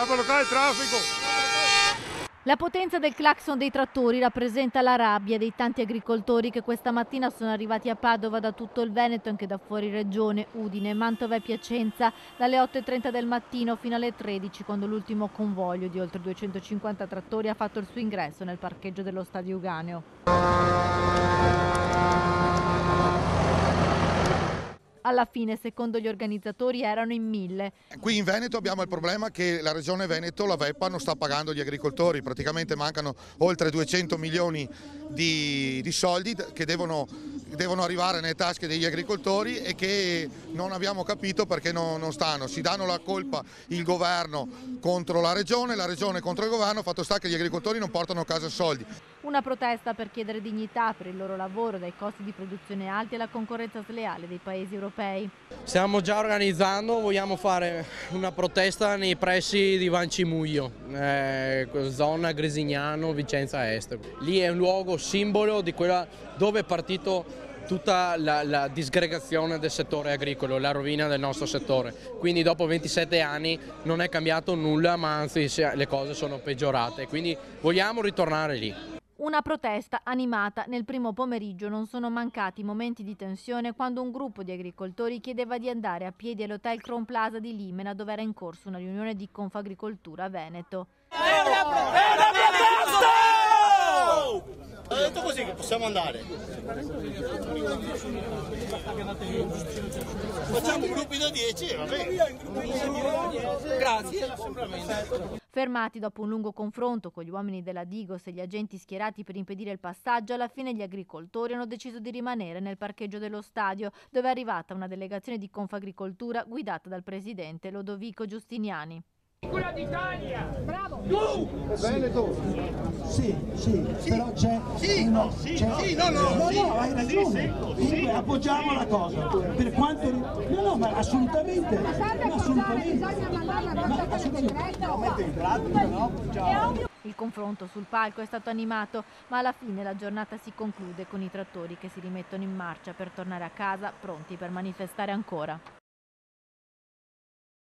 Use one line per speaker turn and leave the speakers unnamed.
a bloccare il traffico.
La potenza del clacson dei trattori rappresenta la rabbia dei tanti agricoltori che questa mattina sono arrivati a Padova da tutto il Veneto, anche da fuori regione, Udine, Mantova e Piacenza, dalle 8.30 del mattino fino alle 13, quando l'ultimo convoglio di oltre 250 trattori ha fatto il suo ingresso nel parcheggio dello Stadio Uganeo. Alla fine, secondo gli organizzatori, erano in mille.
Qui in Veneto abbiamo il problema che la regione Veneto, la VEPA, non sta pagando gli agricoltori, praticamente mancano oltre 200 milioni di, di soldi che devono, devono, arrivare nelle tasche degli agricoltori e che non abbiamo capito perché non, non stanno. Si danno la colpa il governo contro la regione, la regione contro il governo, fatto sta che gli agricoltori non portano a casa soldi.
Una protesta per chiedere dignità per il loro lavoro dai costi di produzione alti e la concorrenza sleale dei paesi europei.
Stiamo già organizzando, vogliamo fare una protesta nei pressi di Vancimuglio, eh, zona Gresignano, Vicenza Est. Lì è un luogo simbolo di quella dove è partito tutta la, la, disgregazione del settore agricolo, la rovina del nostro settore. Quindi dopo 27 anni non è cambiato nulla, ma anzi le cose sono peggiorate. Quindi vogliamo ritornare lì.
Una protesta animata. Nel primo pomeriggio non sono mancati momenti di tensione quando un gruppo di agricoltori chiedeva di andare a piedi all'hotel Crown Plaza di Limena dove era in corso una riunione di Confagricoltura Veneto.
È una, è una protesta! Ho detto così che possiamo andare. Facciamo gruppi da 10 va bene.
Grazie. Fermati dopo un lungo confronto con gli uomini della Digos e gli agenti schierati per impedire il passaggio, alla fine gli agricoltori hanno deciso di rimanere nel parcheggio dello stadio, dove è arrivata una delegazione di Confagricoltura guidata dal presidente Lodovico Giustiniani.
Quella d'Italia!
Bravo! Tu! Veneto! Sì, sì, sì, però c'è...
Sì,
no,
sì, sì, no, no,
no,
sì,
no, hai ragione. Sì, appoggiamo la cosa. Per quanto... No, no, ma assolutamente. Ma assolutamente. Ma assolutamente.
Il confronto sul palco è stato animato, ma alla fine la giornata si conclude con i trattori che si rimettono in marcia per tornare a casa pronti per manifestare ancora.